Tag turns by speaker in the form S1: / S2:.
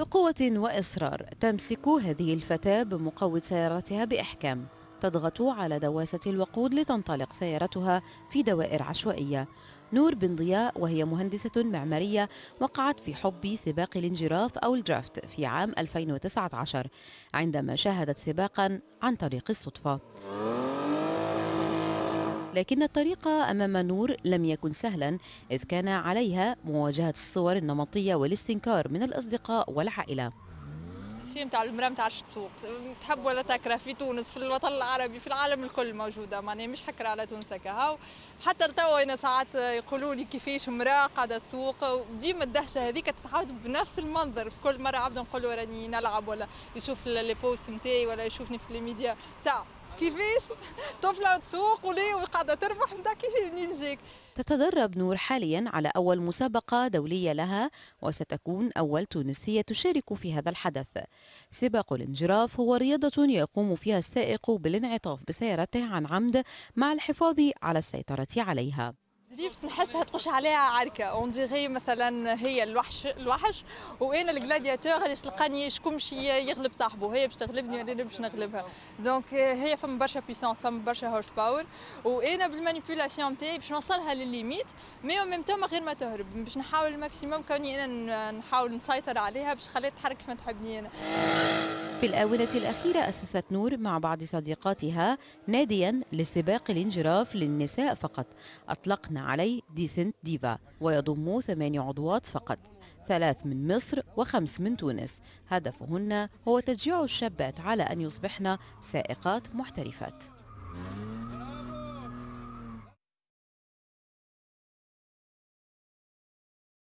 S1: بقوة وإصرار تمسك هذه الفتاة بمقود سيارتها بإحكام تضغط على دواسة الوقود لتنطلق سيارتها في دوائر عشوائية. نور بن ضياء وهي مهندسة معمارية وقعت في حب سباق الانجراف أو الدرافت في عام 2019 عندما شاهدت سباقا عن طريق الصدفة. لكن الطريق أمام نور لم يكن سهلا إذ كان عليها مواجهة الصور النمطية والاستنكار من الأصدقاء والعائلة.
S2: شيء متاع المرأة ما تعرفش تسوق تحب ولا تكره في تونس في الوطن العربي في العالم الكل موجودة. معناها مش حكر على تونس هكا. حتى توا أنا ساعات يقولوا لي كيفاش امرأة قاعدة تسوق ديما الدهشة هذيك تتعاود بنفس المنظر. في كل مرة عبد نقول راني نلعب ولا يشوف les posts نتاعي ولا يشوفني في الميديا. تاع كيفاش؟ طفلة تسوق وليه وقاعدة تربح نتاع كيف منين جاك
S1: تتدرب نور حاليا على أول مسابقة دولية لها وستكون أول تونسية تشارك في هذا الحدث. سباق الانجراف هو رياضة يقوم فيها السائق بالانعطاف بسيارته عن عمد مع الحفاظ على السيطرة عليها.
S2: drift نحسها تخش عليها عركة. اون مثلا هي الوحش الوحش وأنا ال gladiateur غادي تلقاني شكون باش يغلب صاحبه. هي باش تغلبني ولا أنا باش نغلبها. donc هي فما برشا puissance فما برشا horsepower وأنا بال manipulation نتاعي باش نوصلها للل limite mais en même temps غير ما تهرب. باش نحاول ال maximum كوني أنا نحاول نسيطر عليها باش خليها تحرك كيف ما تحبني أنا.
S1: في الآونة الأخيرة أسست نور مع بعض صديقاتها ناديا لسباق الانجراف للنساء فقط. أطلقنا عليه ديسنت ديفا ويضم ثمان عضوات فقط ثلاث من مصر وخمس من تونس. هدفهن هو تشجيع الشابات على أن يصبحن سائقات محترفات.